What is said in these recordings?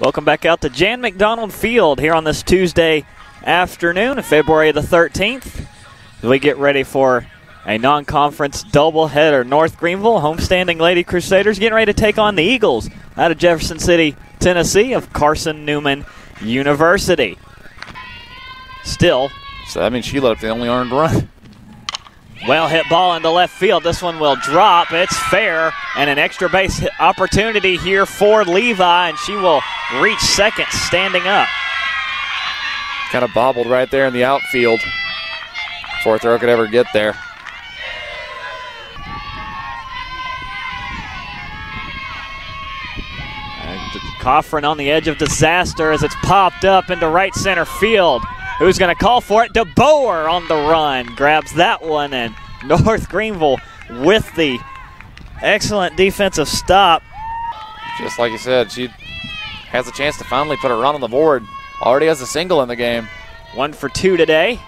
Welcome back out to Jan McDonald Field here on this Tuesday afternoon February the 13th we get ready for a non-conference doubleheader. North Greenville, homestanding Lady Crusaders, getting ready to take on the Eagles out of Jefferson City, Tennessee of Carson Newman University. Still. So that means she let up the only earned run. Well hit ball into left field. This one will drop. It's fair. And an extra base opportunity here for Levi, and she will reach second standing up. Kind of bobbled right there in the outfield before a throw could ever get there. Coffrin on the edge of disaster as it's popped up into right center field. Who's going to call for it? DeBoer on the run. Grabs that one, and North Greenville with the excellent defensive stop. Just like you said, she has a chance to finally put a run on the board. Already has a single in the game. One for two today.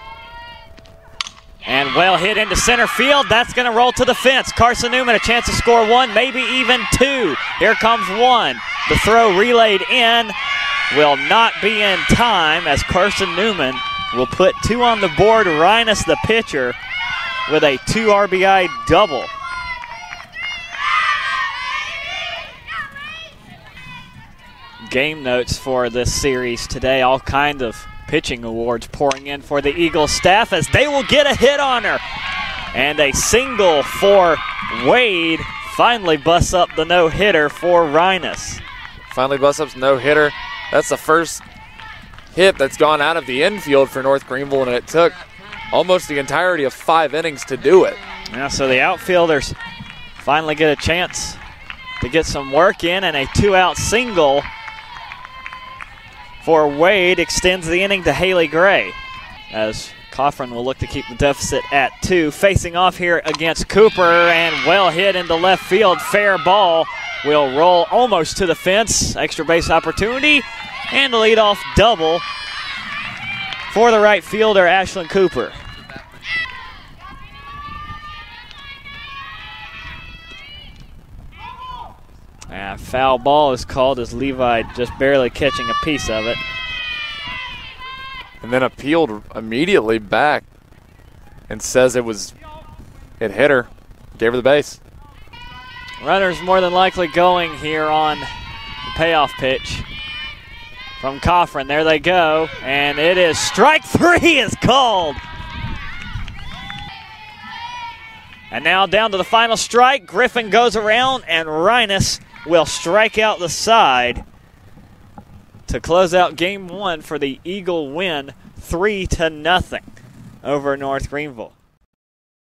And well hit into center field. That's going to roll to the fence. Carson Newman a chance to score one, maybe even two. Here comes one. The throw relayed in will not be in time as Carson Newman will put two on the board. Rhinus, the pitcher, with a two RBI double. Game notes for this series today. All kinds of pitching awards pouring in for the Eagles staff as they will get a hit on her. And a single for Wade finally busts up the no hitter for Rhinus. Finally busts up no hitter. That's the first hit that's gone out of the infield for North Greenville, and it took almost the entirety of five innings to do it. Yeah, so the outfielders finally get a chance to get some work in, and a two out single for Wade extends the inning to Haley Gray as Coffrin will look to keep the deficit at two. Facing off here against Cooper and well hit into left field. Fair ball will roll almost to the fence. Extra base opportunity and a leadoff double for the right fielder, Ashlyn Cooper. Ah, foul ball is called as Levi just barely catching a piece of it. And then appealed immediately back and says it was, it hit her, gave her the base. Runners more than likely going here on the payoff pitch from Coffrin. There they go, and it is strike three is called. And now down to the final strike. Griffin goes around, and Rhinus will strike out the side to close out game one for the Eagle win, three to nothing over North Greenville.